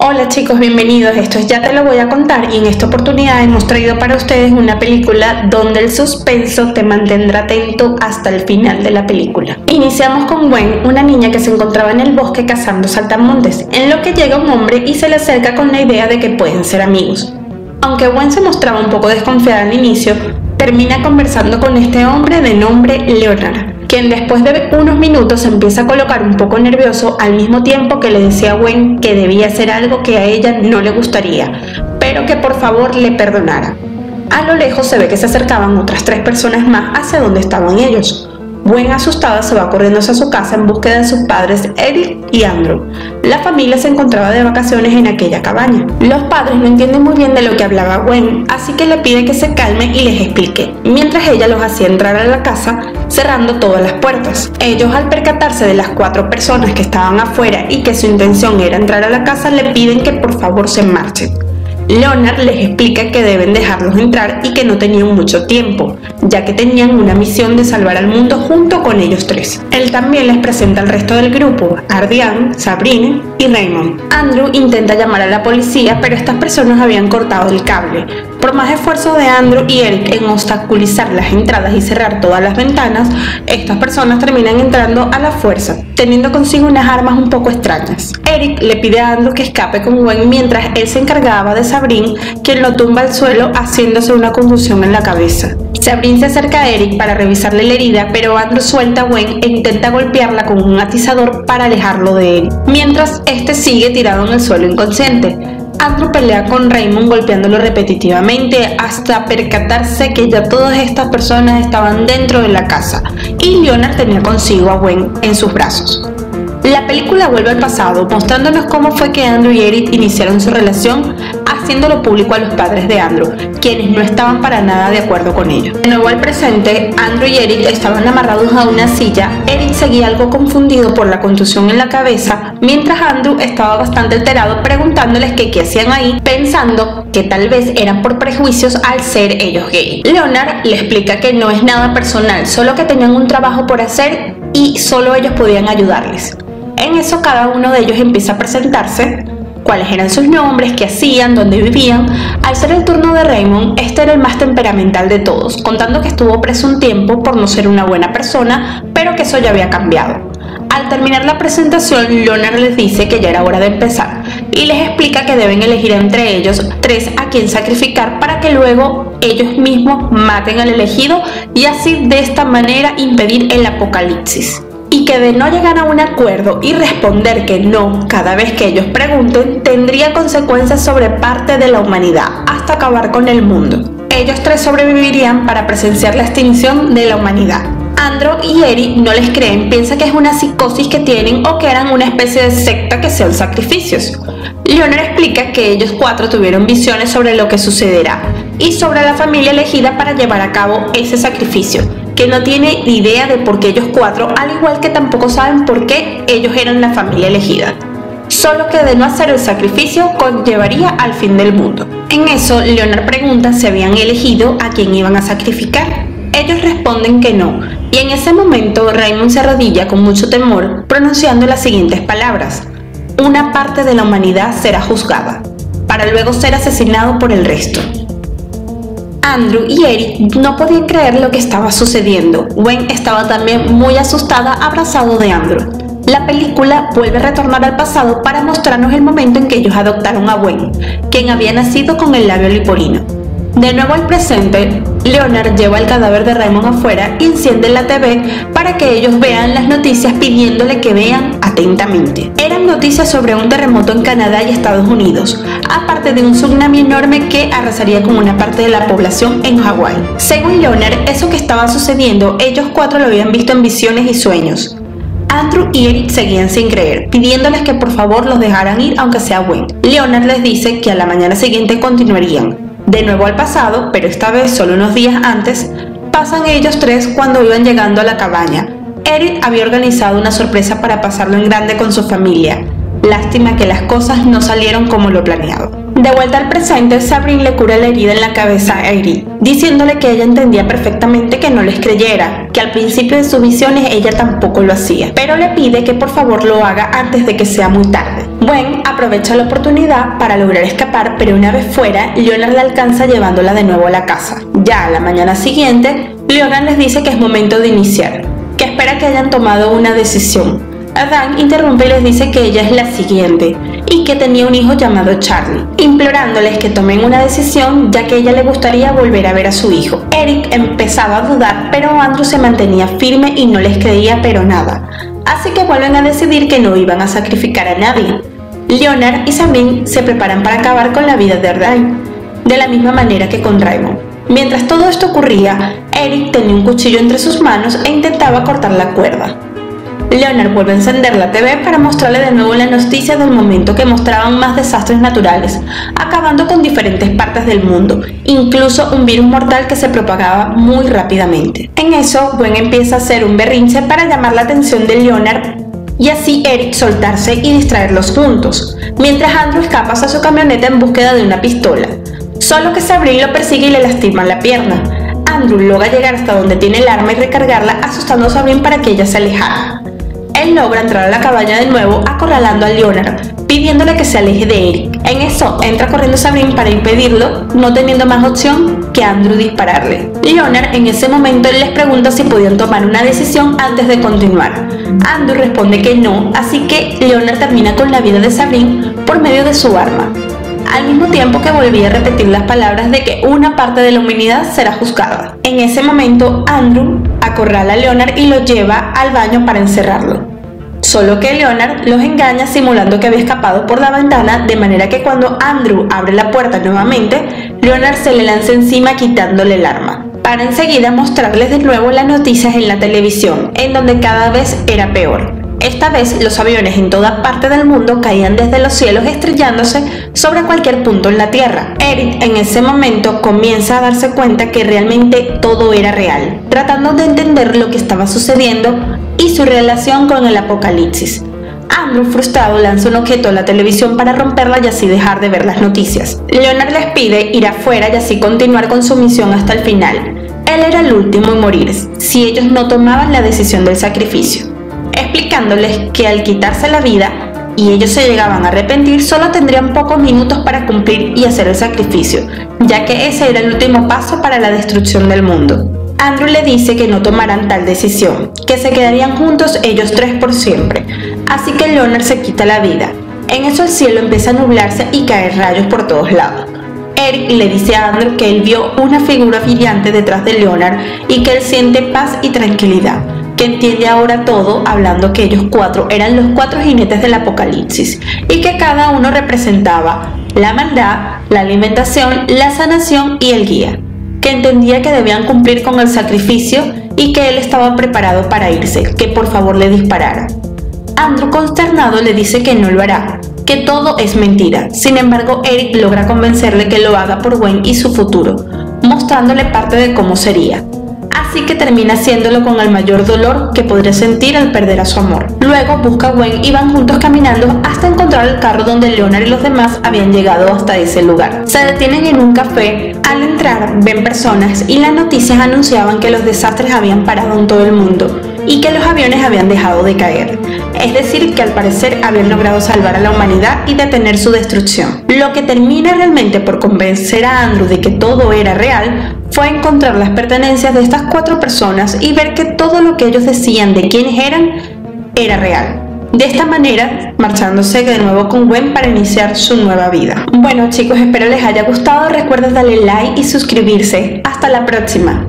Hola chicos, bienvenidos. Esto es Ya te lo voy a contar y en esta oportunidad hemos traído para ustedes una película donde el suspenso te mantendrá atento hasta el final de la película. Iniciamos con Gwen, una niña que se encontraba en el bosque cazando saltamontes, en lo que llega un hombre y se le acerca con la idea de que pueden ser amigos. Aunque Gwen se mostraba un poco desconfiada al inicio, termina conversando con este hombre de nombre Leonard quien después de unos minutos se empieza a colocar un poco nervioso al mismo tiempo que le decía a Gwen que debía hacer algo que a ella no le gustaría, pero que por favor le perdonara. A lo lejos se ve que se acercaban otras tres personas más hacia donde estaban ellos. Gwen asustada se va corriendo hacia su casa en búsqueda de sus padres Eric y Andrew. La familia se encontraba de vacaciones en aquella cabaña. Los padres no entienden muy bien de lo que hablaba Gwen, así que le pide que se calme y les explique, mientras ella los hacía entrar a la casa cerrando todas las puertas. Ellos al percatarse de las cuatro personas que estaban afuera y que su intención era entrar a la casa le piden que por favor se marchen. Leonard les explica que deben dejarlos entrar y que no tenían mucho tiempo, ya que tenían una misión de salvar al mundo junto con ellos tres. Él también les presenta al resto del grupo, Ardian, Sabrina y Raymond. Andrew intenta llamar a la policía, pero estas personas habían cortado el cable. Por más esfuerzo de Andrew y Eric en obstaculizar las entradas y cerrar todas las ventanas, estas personas terminan entrando a la fuerza, teniendo consigo unas armas un poco extrañas. Eric le pide a Andrew que escape con Gwen mientras él se encargaba de Sabrin, quien lo tumba al suelo haciéndose una conducción en la cabeza. Sabrin se acerca a Eric para revisarle la herida, pero Andrew suelta a Gwen e intenta golpearla con un atizador para alejarlo de él, mientras este sigue tirado en el suelo inconsciente. Andrew pelea con Raymond golpeándolo repetitivamente hasta percatarse que ya todas estas personas estaban dentro de la casa y Leonard tenía consigo a Gwen en sus brazos. La película vuelve al pasado, mostrándonos cómo fue que Andrew y Eric iniciaron su relación, haciéndolo público a los padres de Andrew, quienes no estaban para nada de acuerdo con ello. De nuevo al presente, Andrew y Eric estaban amarrados a una silla, Eric seguía algo confundido por la contusión en la cabeza, mientras Andrew estaba bastante alterado preguntándoles qué hacían ahí, pensando que tal vez eran por prejuicios al ser ellos gay. Leonard le explica que no es nada personal, solo que tenían un trabajo por hacer y solo ellos podían ayudarles. En eso cada uno de ellos empieza a presentarse, cuáles eran sus nombres, qué hacían, dónde vivían. Al ser el turno de Raymond, este era el más temperamental de todos, contando que estuvo preso un tiempo por no ser una buena persona, pero que eso ya había cambiado. Al terminar la presentación, Leonard les dice que ya era hora de empezar y les explica que deben elegir entre ellos tres a quien sacrificar para que luego ellos mismos maten al elegido y así de esta manera impedir el apocalipsis y que de no llegar a un acuerdo y responder que no cada vez que ellos pregunten tendría consecuencias sobre parte de la humanidad hasta acabar con el mundo. Ellos tres sobrevivirían para presenciar la extinción de la humanidad. Andrew y Eric no les creen, piensan que es una psicosis que tienen o que eran una especie de secta que sean sacrificios. Leonard explica que ellos cuatro tuvieron visiones sobre lo que sucederá y sobre la familia elegida para llevar a cabo ese sacrificio que no tiene idea de por qué ellos cuatro, al igual que tampoco saben por qué ellos eran la familia elegida. Solo que de no hacer el sacrificio conllevaría al fin del mundo. En eso, Leonard pregunta si habían elegido a quién iban a sacrificar. Ellos responden que no, y en ese momento Raymond se arrodilla con mucho temor, pronunciando las siguientes palabras. Una parte de la humanidad será juzgada, para luego ser asesinado por el resto. Andrew y Eric no podían creer lo que estaba sucediendo. Gwen estaba también muy asustada abrazado de Andrew. La película vuelve a retornar al pasado para mostrarnos el momento en que ellos adoptaron a Gwen, quien había nacido con el labio liporino. De nuevo al presente, Leonard lleva el cadáver de Raymond afuera y enciende la TV para que ellos vean las noticias pidiéndole que vean atentamente. Eran noticias sobre un terremoto en Canadá y Estados Unidos, aparte de un tsunami enorme que arrasaría con una parte de la población en Hawái. Según Leonard, eso que estaba sucediendo, ellos cuatro lo habían visto en visiones y sueños. Andrew y Eric seguían sin creer, pidiéndoles que por favor los dejaran ir aunque sea bueno. Leonard les dice que a la mañana siguiente continuarían, de nuevo al pasado, pero esta vez solo unos días antes, pasan ellos tres cuando iban llegando a la cabaña. Eric había organizado una sorpresa para pasarlo en grande con su familia. Lástima que las cosas no salieron como lo planeado. De vuelta al presente, Sabrine le cura la herida en la cabeza a Eric, diciéndole que ella entendía perfectamente que no les creyera, que al principio de sus visiones ella tampoco lo hacía, pero le pide que por favor lo haga antes de que sea muy tarde. Gwen aprovecha la oportunidad para lograr escapar, pero una vez fuera, Leonard la alcanza llevándola de nuevo a la casa. Ya a la mañana siguiente, Leonard les dice que es momento de iniciar, que espera que hayan tomado una decisión, Adán interrumpe y les dice que ella es la siguiente y que tenía un hijo llamado Charlie, implorándoles que tomen una decisión ya que ella le gustaría volver a ver a su hijo. Eric empezaba a dudar, pero Andrew se mantenía firme y no les creía pero nada. Así que vuelven a decidir que no iban a sacrificar a nadie. Leonard y Sabrine se preparan para acabar con la vida de Adán, de la misma manera que con Raymond. Mientras todo esto ocurría, Eric tenía un cuchillo entre sus manos e intentaba cortar la cuerda. Leonard vuelve a encender la TV para mostrarle de nuevo la noticia del momento que mostraban más desastres naturales, acabando con diferentes partes del mundo, incluso un virus mortal que se propagaba muy rápidamente. En eso, Gwen empieza a hacer un berrinche para llamar la atención de Leonard y así Eric soltarse y distraerlos juntos, mientras Andrew escapa hacia su camioneta en búsqueda de una pistola. Solo que Sabrine lo persigue y le lastima la pierna. Andrew logra llegar hasta donde tiene el arma y recargarla asustando a Sabrine para que ella se alejara. Él logra entrar a la cabaña de nuevo acorralando a Leonard, pidiéndole que se aleje de Eric. En eso entra corriendo Sabrine para impedirlo, no teniendo más opción que Andrew dispararle. Leonard en ese momento les pregunta si podían tomar una decisión antes de continuar. Andrew responde que no, así que Leonard termina con la vida de Sabrine por medio de su arma al mismo tiempo que volvía a repetir las palabras de que una parte de la humanidad será juzgada. En ese momento, Andrew acorrala a Leonard y lo lleva al baño para encerrarlo. Solo que Leonard los engaña simulando que había escapado por la ventana, de manera que cuando Andrew abre la puerta nuevamente, Leonard se le lanza encima quitándole el arma, para enseguida mostrarles de nuevo las noticias en la televisión, en donde cada vez era peor. Esta vez los aviones en toda parte del mundo caían desde los cielos estrellándose sobre cualquier punto en la Tierra. Eric en ese momento comienza a darse cuenta que realmente todo era real, tratando de entender lo que estaba sucediendo y su relación con el apocalipsis. Andrew, frustrado, lanza un objeto a la televisión para romperla y así dejar de ver las noticias. Leonard les pide ir afuera y así continuar con su misión hasta el final. Él era el último en morir si ellos no tomaban la decisión del sacrificio explicándoles que al quitarse la vida y ellos se llegaban a arrepentir, solo tendrían pocos minutos para cumplir y hacer el sacrificio, ya que ese era el último paso para la destrucción del mundo. Andrew le dice que no tomarán tal decisión, que se quedarían juntos ellos tres por siempre, así que Leonard se quita la vida. En eso el cielo empieza a nublarse y caer rayos por todos lados. Eric le dice a Andrew que él vio una figura brillante detrás de Leonard y que él siente paz y tranquilidad, que entiende ahora todo hablando que ellos cuatro eran los cuatro jinetes del apocalipsis y que cada uno representaba la maldad, la alimentación, la sanación y el guía, que entendía que debían cumplir con el sacrificio y que él estaba preparado para irse, que por favor le disparara. Andrew consternado le dice que no lo hará, que todo es mentira. Sin embargo, Eric logra convencerle que lo haga por Gwen y su futuro, mostrándole parte de cómo sería así que termina haciéndolo con el mayor dolor que podría sentir al perder a su amor. Luego busca a Gwen y van juntos caminando hasta encontrar el carro donde Leonard y los demás habían llegado hasta ese lugar. Se detienen en un café, al entrar ven personas y las noticias anunciaban que los desastres habían parado en todo el mundo y que los aviones habían dejado de caer. Es decir, que al parecer habían logrado salvar a la humanidad y detener su destrucción. Lo que termina realmente por convencer a Andrew de que todo era real fue encontrar las pertenencias de estas cuatro personas y ver que todo lo que ellos decían de quiénes eran era real. De esta manera, marchándose de nuevo con Gwen para iniciar su nueva vida. Bueno chicos, espero les haya gustado. Recuerden darle like y suscribirse. Hasta la próxima.